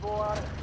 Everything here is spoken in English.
boy.